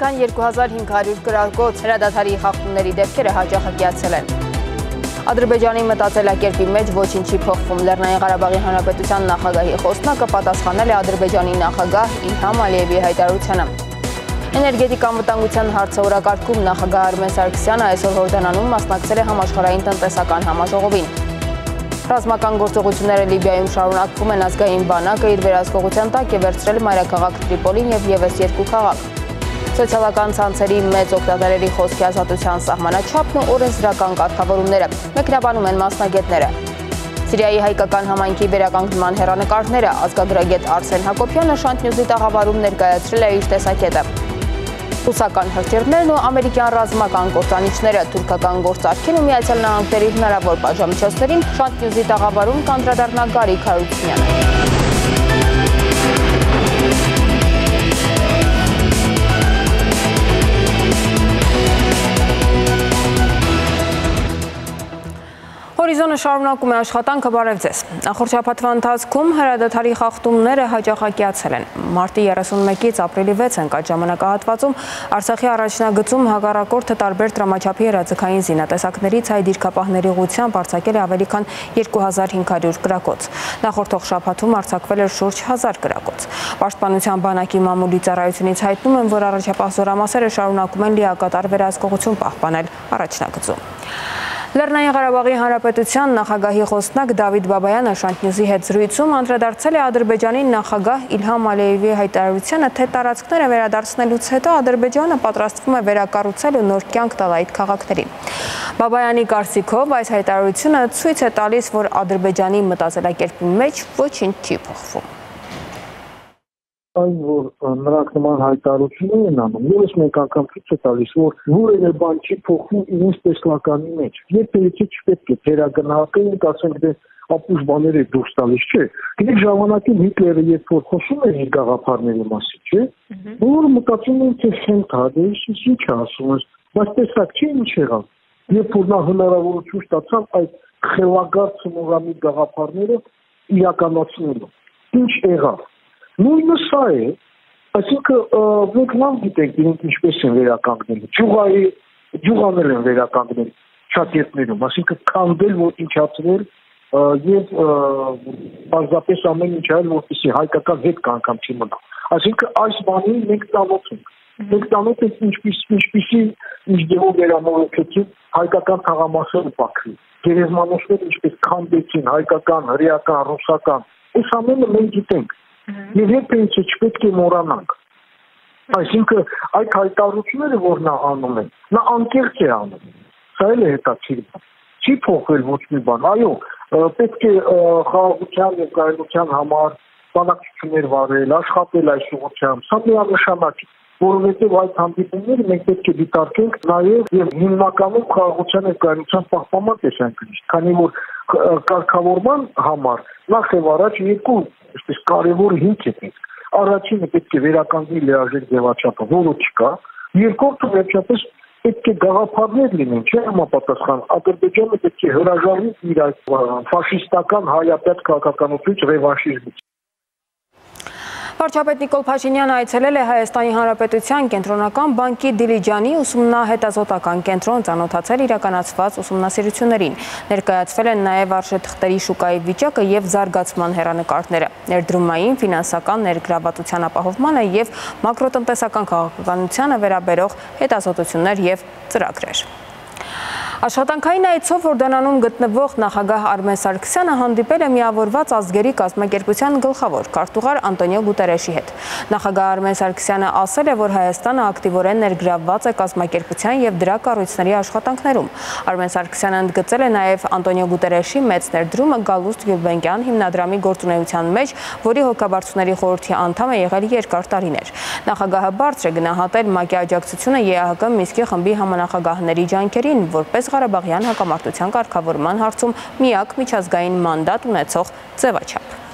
Ավելի քան 2500 գրարկոց հրադադարի խախտումների դեպքերը հաջախակիացել են։ Ադրբեջանի մտածելակերպի մեջ ոչինչ չի փոխվում։ Լեռնային Ղարաբաղի Հանրապետության նախագահի խոսնակը պատասխանել է Ադրբեջանի նախագահ Իլհամ Ալիևի հայտարարությանը։ Էներգետիկա մտանգության հարցը օրակարգում նախագահ Արմեն Սարգսյանը այսօր Հորդանանում մասնակցել է համաշխարհային տնտեսական համաժողովին։ Ռազմական գործողությունները Լիբիայում շարունակվում են ազգային բանակը իր վերահսկողության տակ է վերցրել մայրաքաղաք Տրիպոլին եւ եւս երկու քաղաք։ Սոցիալական ցանցերի մեծ օգտատերերի խոսքի ազատության սահմանաչափն ու օրենսդրական կարգավորումները մեկնաբանում են մասնագետները։ Սիրիայի հայկական համայնքի վերականգնման հերանեկարները ազգագրագետ Արսեն Հակոբյանը Շանտ Նյուզի տաղավարում ներկայացրել է իր տեսակետը։ Ռուսական հրթիռներն ու ամերիկյան ռազմական կործանիչները թուրքական գործարքին ու Միացյալ Նահանգների հնարավոր պատժամիջոցներին Շանտ Նյուզի տաղավարում կանդրադառնա Գարիկ Հարությունյանը։ Հորիզոնը շարունակում է աշխատանքը բարև ձեզ։ Նախորդ շաբաթվա ընթացքում հրադադարի խախտումները հաջողակիացել են։ Մարտի 31-ից ապրիլի 6-ն կայ ժամանակահատվածում Արցախի առաջնագծում հագարակորդը տարբեր տրամաչափի հրաձգային զինատեսակներից հայ դիրքապահների ուղղությամբ արձակել է ավելի քան 2500 գրակոց։ Նախորդող շաբաթում արձակվել էր շուրջ 1000 գրակոց։ Պաշտպանության բանակի մամուլի ծառայությունից հայտնում են, որ առաջապահ զորամասերը շարունակում են լիակատար վերահսկողություն պահպանել առաջնագծում։ Լեռնային Ղարաբաղի Հանրապետության նախագահի խոսնակ Դավիթ Բաբայանը Շանտնյուզի հետ զրույցում անդրադարձել է Ադրբեջանի նախագահ Իլհամ Ալիևի հայտարարությանը, թե տարածքները վերադարձնելուց հետո Ադրբեջանը պատրաստվում է վերակառուցել ու նոր կյանք տալ այդ քաղաքներին։ Բաբայանի կարծիքով այս հայտարարությունը ցույց է տալիս, որ Ադրբեջանի մտածելակերպի մեջ ոչինչ չի փոխվում այն որ նրանք նման հայտարարություններ են անում, եւս մեկ անգամ ցույց է տալիս, որ որևէ բան չի փոխվում իրենց տեսլականի մեջ։ Երբևէ չպետք է թերագնահատենք, ասենք դե ապուշ բաներ է դուրս տալիս, չէ։ Գիտեք ժամանակին Հիտլերը երբ որ խոսում էր իր գաղափարների մասին, չէ, որ մտածում էր թե շենք հա, դե ինչ է ասում, բայց տեսակ չի ինչ եղավ։ Երբ որ նա հնարավորություն ստացավ այդ խելագար ծնողամի գաղափարները իրականացնելու։ Ինչ եղավ Նույնը սա է, այսինքն մենք լավ գիտենք իրենք ինչպես են վերականգնել։ Ճյուղայի ճյուղաներ են վերականգնել շատերներում, այսինքն քանդել, ոչնչացրել եւ բազմապես ամեն ինչ այլ որպեսի հայկական հետ կանգամ չի մնա։ Այսինքն այս բանին մենք ծանոթ ենք։ Մենք ծանոթ ենք ինչպես ինչպեսի ինչ դեպքում վերամոլոքեցին հայկական թաղամասերը Բաքվի։ Գերեզմանոցները ինչպես քանդեցին հայկական, հրեական, ռուսական։ Այս ամենը մենք գիտենք Եվ երբեք չպետք է մոռանանք։ Այսինքն այդ հայտարարությունները, որ նա անում է, նա անկեղծ է անում։ Սա էլ է հետաքրքիր։ Չի փոխվել ոչ մի բան։ Այո, պետք է խաղաղության եւ կայունության համար բանակցություններ վարել, աշխատել այս ուղղությամբ։ Սա միանշանակ է որովհետև այդ հանդիպումները մենք պետք է դիտարկենք նաև եւ հիմնականում խաղաղության եւ կայունության պահպանման տեսանկյունից, քանի որ կարգավորման համար նախ եւ առաջ երկու այսպես կարևոր հիմք է պետք։ Առաջինը պետք է վերականգնի լիարժեք ձևաչափը, որը չկա։ Երկրորդը վերջապես պետք է գաղափարներ լինեն, չէ՞ համապատասխան։ Ադրբեջանը պետք է հրաժարվի իր ֆաշիստական հայապետ քաղաքականությունից ռևանշիզմից։ Վարչապետ Նիկոլ Փաշինյանը այցելել է Հայաստանի Հանրապետության կենտրոնական բանկի Դիլիջանի ուսումնահետազոտական կենտրոն ծանոթացել իրականացված ուսումնասիրություններին։ Ներկայացվել են նաև արժեթղթերի շուկայի վիճակը եւ զարգացման հերանեկարները, ներդրումային, ֆինանսական ներգրավվածության ապահովմանը եւ մակրոտնտեսական քաղաքականությանը վերաբերող հետազոտություններ եւ ծրագրեր։ Աշխատանքային այցով Հորդանանում գտնվող նախագահ Արմեն Սարգսյանը հանդիպել է միավորված ազգերի կազմակերպության գլխավոր քարտուղար Անտոնիո Գուտերեշի հետ։ Նախագահ Արմեն Սարգսյանը ասել է, որ Հայաստանը ակտիվորեն ներգրավված է կազմակերպության եւ դրա կառույցների աշխատանքներում։ Արմեն Սարգսյանը ընդգծել է նաեւ Անտոնիո Գուտերեշի մեծ ներդրումը Գալուստ Գյուլբենկյան հիմնադրամի գործունեության մեջ, որի հոգաբարձուների խորհրդի անդամ է եղել երկար տարիներ։ Նախագահը բարձր է գնահատել ՄԱԿ-ի աջակցությունը ԵԱՀԿ Միսկի խմբի համանախագահների ջանքերին, որպես Ղարաբաղյան հակամարտության կարգավորման հարցում միակ միջազգային մանդատ ունեցող ձևաչափ։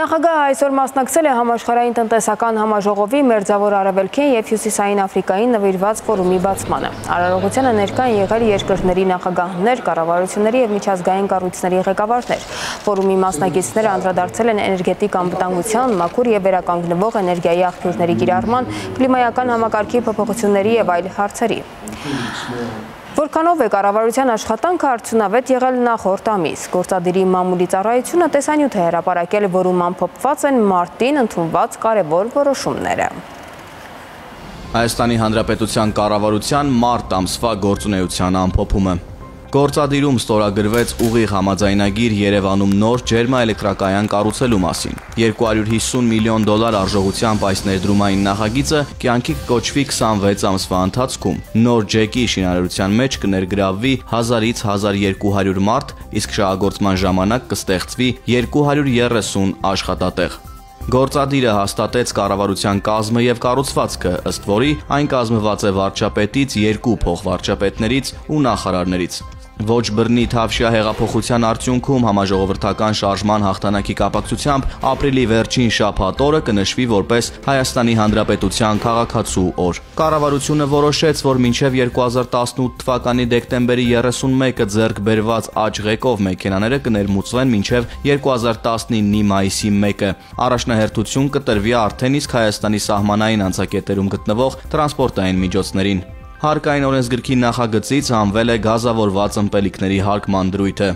Նախագահը այսօր մասնակցել է համաշխարհային տնտեսական համաժողովի Մերձավոր Արևելքին եւ Հյուսիսային Աֆրիկային նվիրված ֆորումի բացմանը։ Արարողությանը ներկա են եղել երկրների նախագահներ, կառավարությունների եւ միջազգային կառույցների ղեկավարներ։ Ֆորումի մասնակիցները անդրադարձել են էներգետիկ անվտանգության, մաքուր եւ վերականգնվող էներգիայի աղբյուրների կիրառման, կլիմայական համակարգի փոփոխությունների եւ այլ հարցերի։ Որքանով է կառավարության աշխատանքը արդյունավետ եղել նախորդ ամիս։ Գործադիրի մամուլի ծառայությունը տեսանյութ է հրապարակել, որում ամփոփված են մարտին ընդունված կարևոր որոշումները։ Հայաստանի Հանրապետության կառավարության մարտ ամսվա գործունեության ամփոփումը Գործադիրում ստորագրվեց ուղիղ համաձայնագիր Երևանում նոր ջերմաէլեկտրակայան կառուցելու մասին։ 250 միլիոն դոլար արժողությամբ այս ներդրումային նախագիծը կյանքի կոչվի 26 ամսվա ընթացքում։ Նոր ջեկի շինարարության մեջ կներգրավվի 1000-ից 1200 մարդ, իսկ շահագործման ժամանակ կստեղծվի 230 աշխատատեղ։ Գործադիրը հաստատեց կառավարության կազմը եւ կառուցվածքը, ըստ որի այն կազմված է վարչապետից, երկու փոխվարչապետներից ու նախարարներից։ Ոչ բռնի Թավշյա հեղափոխության արդյունքում համաժողովրդական շարժման հաղթանակի կապակցությամբ ապրիլի վերջին շաբաթ օրը կնշվի որպես Հայաստանի Հանրապետության քաղաքացու օր։ Կառավարությունը որոշեց, որ մինչև 2018 թվականի դեկտեմբերի 31-ը ձեռք բերված աճ ղեկով մեքենաները կներմուծվեն մինչև 2019-ի մայիսի 1-ը։ Առաջնահերթություն կտրվի արդեն իսկ Հայաստանի սահմանային անցակետերում գտնվող տրանսպորտային միջոցներին։ Հարկային օրենսգրքի նախագծից հանվել է գազավորված ըմպելիքների հարկման դրույթը։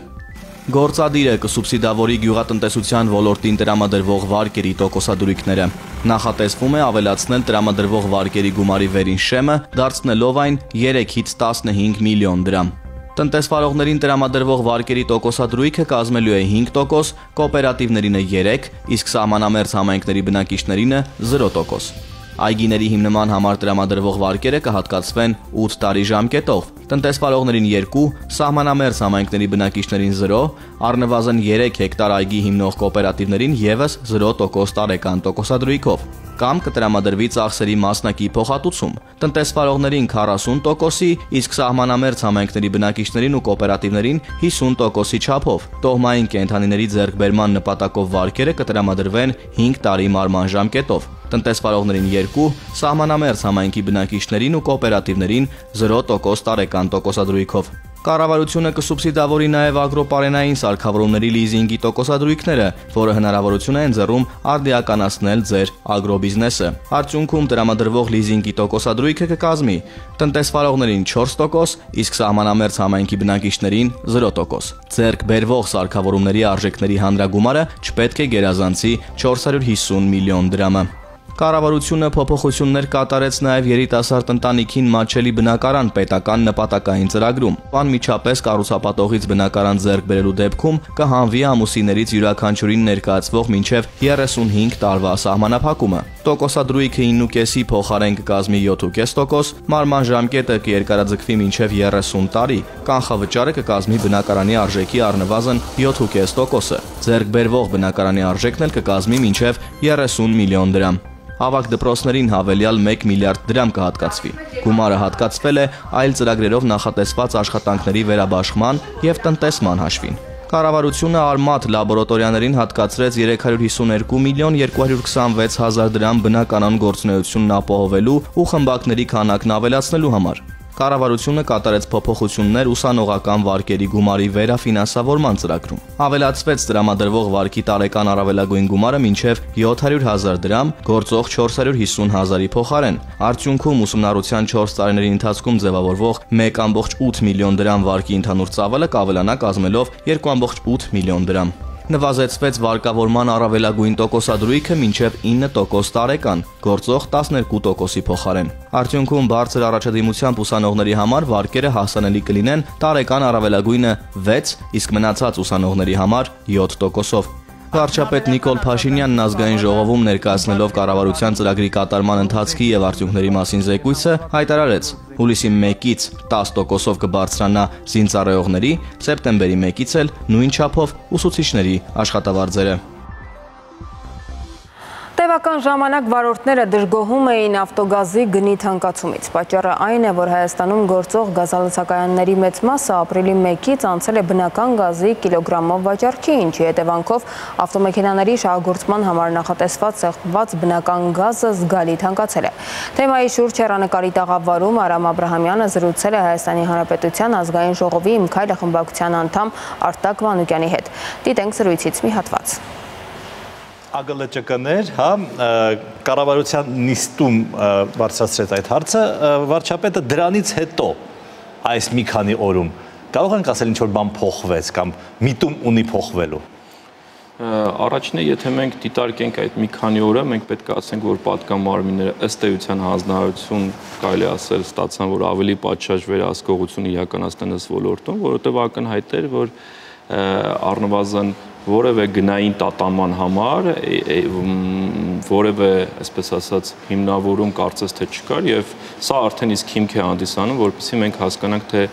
Գործադիրը կսուբսիդավորի գյուղատնտեսության ոլորտին տրամադրվող վարկերի տոկոսադրույքները։ Նախատեսվում է ավելացնել տրամադրվող վարկերի գումարի վերին շեմը, դարձնելով այն 3-ից 15 միլիոն դրամ։ Տնտեսվարողներին տրամադրվող վարկերի տոկոսադրույքը կազմելու է 5%, կոոպերատիվներինը 3, իսկ սահմանամերձ համայնքների բնակիչներինը 0%։ Այգիների հիմնման համար տրամադրվող վարկերը կհատկացվեն 8 տարի ժամկետով։ Տնտեսվարողներին 2, սահմանամերձ համայնքների բնակիչներին 0, առնվազն 3 հեկտար այգի հիմնող կոոպերատիվներին եւս 0% տարեկան տոկոսադրույքով կամ կտրամադրվի ծախսերի մասնակի փոխհատուցում։ Տնտեսվարողներին 40%-ի, իսկ սահմանամերձ համայնքների բնակիչներին ու կոոպերատիվներին 50%-ի չափով։ Տոհմային կենթանիների ձեռքբերման նպատակով վարկերը կտրամադրվեն 5 տարի մարման ժամկետով տնտեսվարողներին 2, սահմանամերձ համայնքի բնակիչներին ու կոոպերատիվներին 0% տարեկան տոկոսադրույքով։ Կառավարությունը կսուբսիդավորի նաև ագրոպարենային սարքավորումների լիզինգի տոկոսադրույքները, որը հնարավորություն է ընձեռում արդիականացնել ձեր ագրոբիզնեսը։ Արդյունքում տրամադրվող լիզինգի տոկոսադրույքը կկազմի տնտեսվարողներին 4%, իսկ սահմանամերձ համայնքի բնակիչներին 0%։ Ձերկ բերվող սարքավորումների արժեքների հանրագումարը չպետք է գերազանցի 450 միլիոն դրամը։ Կառավարությունը փոփոխություններ կատարեց նաև երիտասարդ ընտանիքին մաչելի բնակարան պետական նպատակային ծրագրում։ Անմիջապես կառուցապատողից բնակարան ձեռք բերելու դեպքում կհանվի ամուսիներից յուրաքանչյուրին ներկայացվող մինչև 35 տարվա սահմանափակումը։ Տոկոսադրույքը 9.5-ի փոխարեն կկազմի 7.5%, մարման ժամկետը կերկարաձգվի մինչև 30 տարի, կանխավճարը կկազմի բնակարանի արժեքի առնվազն 7.5%-ը։ Ձեռք բերվող բնակարանի արժեքն էլ կկազմի մինչև 30 միլիոն դրամ ավակ դպրոցներին հավելյալ 1 միլիարդ դրամ կհատկացվի։ Գումարը հատկացվել է այլ ծրագրերով նախատեսված աշխատանքների վերաբաշխման եւ տնտեսման հաշվին։ Կառավարությունը Արմատ լաբորատորիաներին հատկացրեց 352 միլիոն 226 հազար դրամ բնականon գործունեությունն ապահովելու ու խմբակների քանակն ավելացնելու համար։ Կառավարությունը կատարեց փոփոխություններ ուսանողական վարկերի գումարի վերաֆինանսավորման ծրագրում։ Ավելացվեց տրամադրվող վարկի տարեկան առավելագույն գումարը մինչև 700.000 դրամ, գործող 450.000-ի փոխարեն։ Արդյունքում ուսումնառության 4 տարիների ընթացքում ձևավորվող 1.8 միլիոն դրամ վարկի ընդհանուր ծավալը կավելանա կազմելով 2.8 միլիոն դրամ նվազեցվեց վարկավորման առավելագույն տոկոսադրույքը մինչև 9% տարեկան, գործող 12%-ի փոխարեն։ Արդյունքում բարձր առաջադիմությամբ ուսանողների համար վարկերը հասանելի կլինեն տարեկան առավելագույնը 6, իսկ մնացած ուսանողների համար 7%-ով։ Վարչապետ Նիկոլ Փաշինյանն ազգային ժողովում ներկայացնելով կառավարության ծրագրի կատարման ընթացքի եւ արդյունքների մասին զեկույցը հայտարարեց. հուլիսի 1-ից 10%-ով կբարձրանա զինծառայողների, սեպտեմբերի 1-ից էլ նույն չափով ուսուցիչների աշխատավարձերը։ Տևական ժամանակ վարորդները դժգոհում էին ավտոգազի գնի թանկացումից։ Պատճառը այն է, որ Հայաստանում գործող գազալցակայանների մեծ մասը ապրիլի 1-ից անցել է բնական գազի կիլոգրամով վաճառքի, ինչի հետևանքով ավտոմեքենաների շահագործման համար նախատեսված սեղմված բնական գազը զգալի թանկացել է։ Թեմայի շուրջ հեռանկարի տաղավարում Արամ Աբրահամյանը զրուցել է Հայաստանի Հանրապետության ազգային ժողովի Իմ քայլը խմբակցության անդամ Արտակ Վանուկյանի հետ։ Դիտենք զրույցից մի հատված։ ԱԳԼՃԿ-ներ, հա, կառավարության նիստում բարձրացրեց այդ հարցը, վարչապետը դրանից հետո այս մի քանի օրում կարող ենք ասել ինչ որ բան փոխվեց կամ միտում ունի փոխվելու։ Առաջինը, եթե մենք դիտարկենք այդ մի քանի օրը, մենք պետք է ասենք, որ պատկան մարմինները ըստ էության հանձնարարություն կարելի ասել ստացան, որ ավելի պատշաճ վերահսկողություն իրականացնեն ըստ ոլորտում, որովհետև ակնհայտ էր, որ առնվազն որևէ գնային տատանման համար որևէ, այսպես ասած, հիմնավորում կարծես թե չկար եւ սա արդեն իսկ հիմք է հանդիսանում, որովհետեւ մենք հասկանանք թե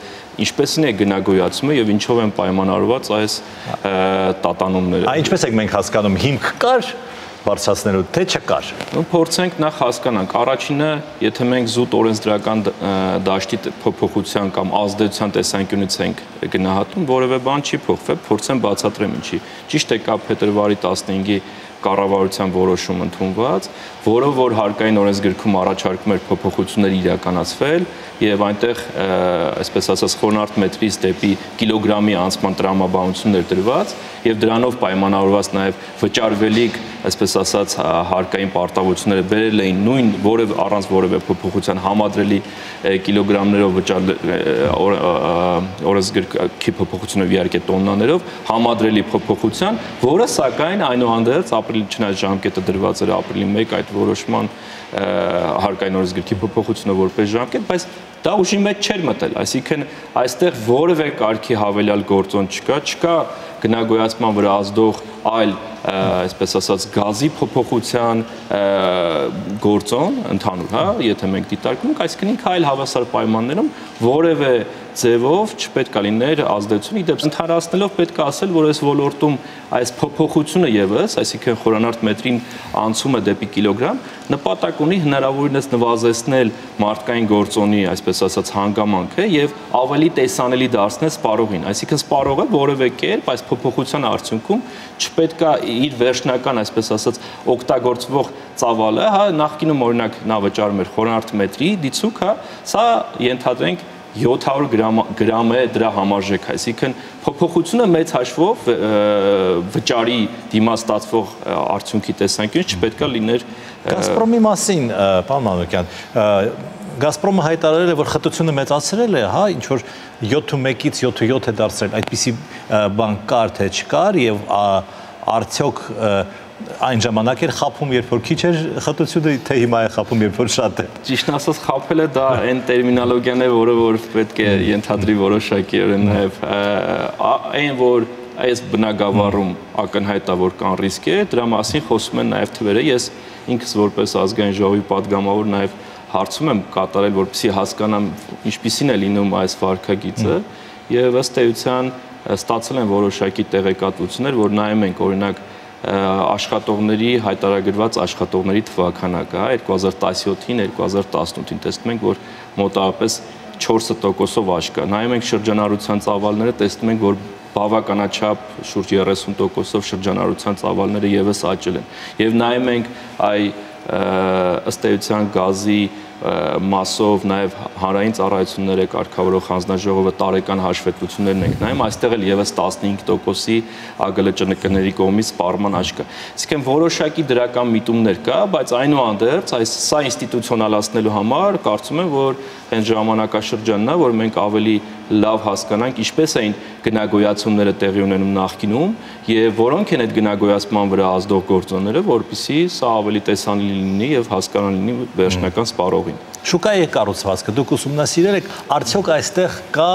ինչպեսին է գնագոյացումը եւ ինչով են պայմանավորված այս տատանումները։ Այ ինչպես եք մենք հասկանում հիմք կար բարձրացնելու, թե չկար։ Ну փորձենք նախ հասկանանք։ Առաջինը, եթե մենք զուտ օրենսդրական դաշտի փոփոխության կամ ազդեցության տեսանկյունից ենք գնահատում, որևէ բան չի փոխվել, փորձեմ բացատրեմ ինչի։ Ճիշտ է կա փետրվարի 15-ի կառավարության որոշում ընդունված, որով որ հարկային օրենսգրքում առաջարկում էր փոփոխություններ իրականացվել եւ այնտեղ այսպես ասած խոնարհ մետրից դեպի կիլոգրամի անցման տրամաբանություններ դրված եւ դրանով պայմանավորված նաեւ վճարվելիք այսպես ասած հարկային պարտավորությունները բերել էին նույն որև առանց որևէ փոփոխության համադրելի կիլոգրամներով վճար օրենսգրքի փոփոխությունով իհարկե տոննաներով համադրելի փոփոխության, որը սակայն այնուհանդերձ ապրիլի չնայած ժամկետը դրված էր ապրիլի 1 այդ որոշման հարկային օրենսգրքի փոփոխությունը որպես ժամկետ, բայց դա ուժի մեջ չէր մտել, այսինքն այստեղ որևէ կարգի հավելյալ գործոն չկա, չկա գնագոյացման վրա ազդող այլ այսպես ասած գազի փոփոխության գործոն ընդհանուր, հա, եթե մենք դիտարկենք, այսինքն ինքը այլ հավասար պայմաններում որևէ ձևով չպետք է լիներ ազդեցություն։ Իդեպ ընդհանրացնելով պետք է ասել, որ այս ոլորտում այս փոփոխությունը եւս, այսինքն խորանարդ մետրին անցումը դեպի կիլոգրամ, նպատակ ունի հնարավորինս նվազեցնել մարդկային գործոնի, այսպես ասած, հանգամանքը եւ ավելի տեսանելի դարձնել սպառողին։ Այսինքն սպառողը որևէ կերպ այս փոփոխության արդյունքում չպետքա իր վերջնական, այսպես ասած, օգտագործվող ծավալը, հա, նախկինում օրինակ նա վճարում էր խորանարդ մետրի դիցուկ, հա, սա ենթադրենք 700 գրամ գրամ է դրա համարժեք, այսինքն փոփոխությունը մեծ հաշվով վճարի դիմաց ստացվող արդյունքի տեսանկյունից չպետքա լիներ Գազպրոմի մասին, պարոն Մանուկյան, Գազպրոմը հայտարարել է, որ խտությունը մեծացրել է, հա, ինչ որ 7-1-ից 7-7 է դարձրել։ Այդպիսի բան կար թե չկար եւ արդյոք այն ժամանակ էր խափում, երբ որ քիչ էր խտությունը, թե հիմա է խափում, երբ որ շատ է։ Ճիշտ ասած, խափելը դա այն տերմինոլոգիան է, որը որ պետք է ենթադրի որոշակիորեն նաև այն որ այս բնակավարում ակնհայտ է որ կան ռիսկ է, դրա մասին խոսում են նաև թվերը։ Ես ինքս որպես ազգային ժողովի падգամավոր նաև հարցում եմ կատարել, որպեսզի հասկանամ ինչպիսին է լինում այս վարկագիծը եւ ըստ էության ստացել են որոշակի տեղեկատվություններ, որ նայում ենք օրինակ աշխատողների հայտարարագրված աշխատողների թվականակը, հա 2017-ին, 2018-ին տեսնում ենք, որ մոտավորապես 4%-ով աճ կա։ Նայում ենք շրջանառության ծավալները, տեսնում ենք, որ բավականաչափ շուրջ 30%-ով շրջանառության ծավալները եւս աճել են։ Եվ նայում ենք այ ըստ էության գազի մասով նաև հանրային ծառայությունները կարգավորող հանձնաժողովը տարեկան հաշվետվություններն ենք նայում, այստեղ էլ եւս 15%-ի ԱԳԼՃՆԿ-ների կողմից սպառման աճ կա։ Իսկեն որոշակի դրական միտումներ կա, բայց այնուհանդերձ այս սա ինստիտուցիոնալացնելու համար կարծում եմ, որ այն ժամանակաշրջանն է, որ մենք ավելի լավ հասկանանք ինչպես էին գնագոյացումները տեղի ունենում նախկինում եւ որոնք են այդ գնագոյացման վրա ազդող գործոնները, որpիսի սա ավելի տեսանելի լինի եւ հասկանալի լինի վերջնական սպառողին։ Շուկայի կառուցվածքը դուք ուսումնասիրել եք, արդյոք այստեղ կա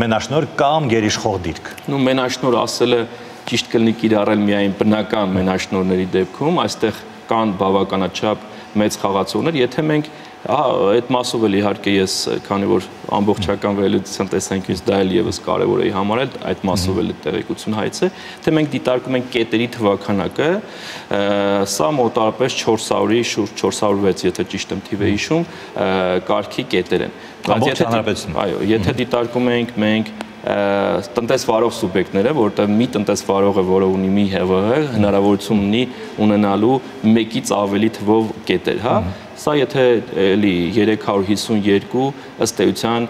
մենաշնոր կամ գերիշխող դիրք։ Ну մենաշնոր ասելը ճիշտ կլինի կիրառել միայն բնական մենաշնորների դեպքում, այստեղ կան բավականաչափ մեծ խաղացողներ, եթե մենք Ահա, այդ մասով էլ իհարկե ես, քանի որ ամբողջական վերլուծության տեսանկյունից դա էլ եւս կարեւոր է համարել, այդ մասով էլ տեղեկություն հայցե, թե մենք դիտարկում ենք կետերի թվականակը, սա մոտարապես 400-ի շուրջ 406, եթե ճիշտ եմ թիվը հիշում, կարգի կետեր են։ Բայց եթե այո, եթե դիտարկում ենք մենք տնտեսվարող սուբյեկտները, որտեղ մի տնտեսվարողը, որը ունի մի ՀՎՀ, հնարավորություն ունի ունենալու մեկից ավելի թվով կետեր, հա, Սա եթե էլի 352 ըստ էության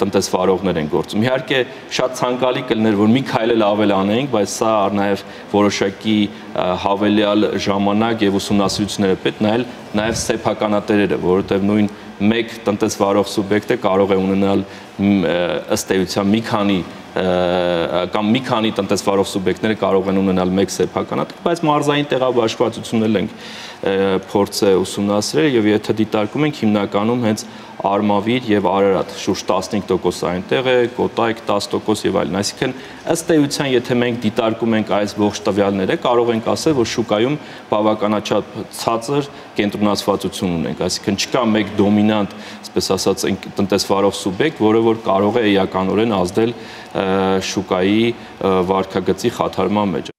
տնտեսվարողներ են գործում։ Իհարկե շատ ցանկալի կլներ, որ մի քայլ էլ ավել անենք, բայց սա նաև որոշակի հավելյալ ժամանակ եւ ուսումնասիրությունները պետք նայել նաև սեփականատերերը, որովհետեւ նույն մեկ տնտեսվարող սուբյեկտը կարող է ունենալ ըստ էության մի քանի կամ մի քանի տնտեսվարող սուբյեկտները կարող են ունենալ մեկ սեփականատեր, բայց մարզային տեղաբաշխվածություններ ենք փորձը ուսումնասիրել եւ եթե դիտարկում ենք հիմնականում հենց Արմավիր եւ Արարատ շուրջ 15% այնտեղ է, Կոտայք 10% եւ այլն։ Այսինքն ըստ էության, եթե մենք դիտարկում ենք այս ողջ տվյալները, կարող ենք ասել, որ շուկայում բավականաչափ ցածր կենտրոնացվածություն ունենք, այսինքն չկա մեկ դոմինանտ, այսպես ասած, տնտեսվարող սուբյեկտ, որը որ կարող է էականորեն ազդել շուկայի վարկագծի խաթարման մեջ։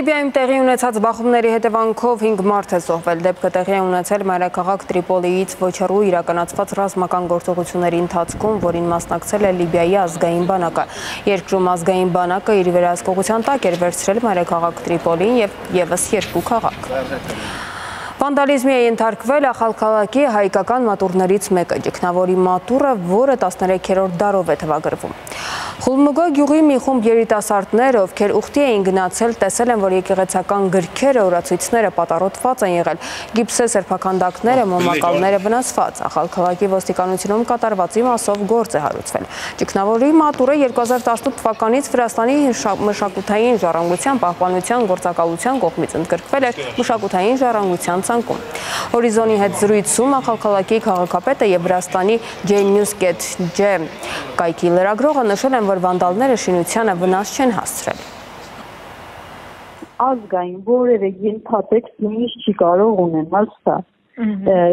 Լիբիայում տեղի ունեցած բախումների հետևանքով 5 մարդ է զոհվել։ Դեպքը տեղի է ունեցել մայրաքաղաք Տրիպոլիից ոչռու իրականացված ռազմական գործողությունների ընթացքում, որին մասնակցել է Լիբիայի ազգային բանակը։ Երկրում ազգային բանակը իր վերահսկողության տակ էր վերցրել մայրաքաղաք Տրիպոլին եւ եւս երկու քաղաք։ Վանդալիզմի է ենթարկվել ախալքալակի հայկական մատուրներից մեկը, ճկնավորի մատուրը, որը 13-րդ դարով է թվագրվում։ Խուլմուգո գյուղի մի խումբ երիտասարդներ, ովքեր ուխտի էին գնացել, տեսել են, որ եկեղեցական գրքերը, օրացույցները պատառոտված են եղել, գիպսե սերփականդակները, մոմակալները վնասված։ Ախալ քաղաքի ոստիկանությունում կատարվածի մասով գործ է հարուցվել։ Ճգնավորի մատուրը 2018 թվականից Վրաստանի մշակութային ժառանգության պահպանության գործակալության կողմից ընդգրկվել էր մշակութային ժառանգության ցանկում։ Հորիզոնի հետ զրույցում ախալ քաղաքի քաղաքապետը եւ Վրաստանի jnews.j կայքի լրագրողը նշել են, որ վանդալները շինությանը վնաս չեն հասցրել ազգային որևէ ենթատեքստ նույնիսկ չի կարող ունենալ սա։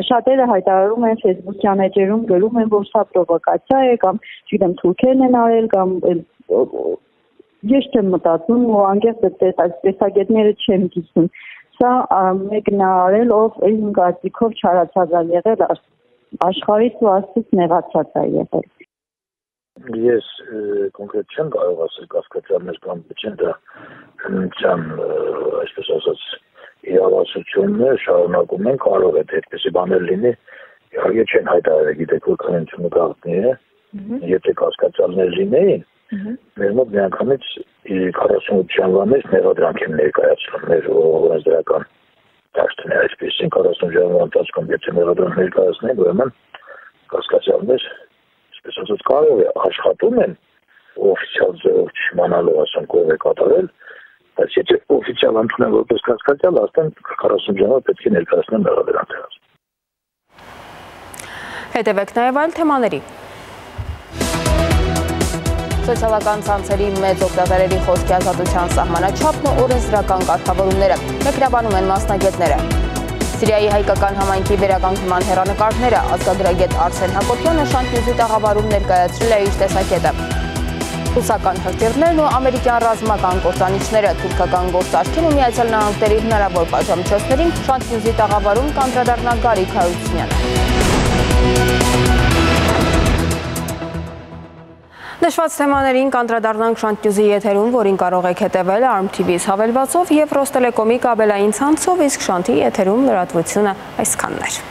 Շատերը հայտարարում են Facebook-յան էջերում գրում են, որ սա պրովոկացիա է կամ չգիտեմ թուրքերն են արել կամ ես չեմ մտածում ու անկեղծ տեսակետները չեմ գիտում։ Սա մեկն է արել, ով իմ կարծիքով չարացած է եղել աշխարհից ու աստծից նեղացած է եղել ես կոնկրետ չեմ կարող ասել կասկածյալներ կամ չեն դա քննության այսպես ասած իրավասությունն է շարունակում են կարող է այդպեսի բաներ լինի իհարկե չեն հայտարարել գիտեք որ քննությունը գաղտնի է եթե կասկածյալներ լինեին մեր մոտ միանգամից 48 ժամվա մեջ մեղադրանք են ներկայացնում մեր օրենսդրական դաշտն է այսպեսին 40 ժամվա ընթացքում եթե մեղադրանք ներկայացնեն ուրեմն կասկածյալներ այսպես ասած կարող է աշխատում են օֆիցիալ ձևով չիմանալով ասեմ կողմ է կատարել բայց եթե օֆիցիալ ընդունեն որպես կասկածյալ աստեն 40 ժամը պետք է ներկայացնեն մեղադրանք Հետևեք նաև այլ թեմաների սոցիալական ցանցերի մեծ օգտատերերի խոսքի ազատության սահմանաչափն ու օրենսդրական կարգավորումները մեկնաբանում են մասնագետները։ Սիրիայի հայկական համայնքի վերականգնման հերանեկարները ազգագրագետ Արսեն Հակոբյանը շանտյուզի տաղավարում ներկայացրել է իր տեսակետը։ Ռուսական հրճերներն ու ամերիկյան ռազմական կործանիչները թուրքական գործարքին ու միացյալ նահանգների հնարավոր պատժամիջոցներին շանտյուզի տաղավարում կանդրադառնա Գարիկ Հարությունյանը։ Նշված թեմաներին կանդրադառնանք Շանտյուզի եթերում, որին կարող եք հետևել Arm TV-ից հավելվածով եւ Ռոստելեկոմի կաբելային ցանցով, իսկ Շանտի եթերում լրատվությունը այսքանն էր։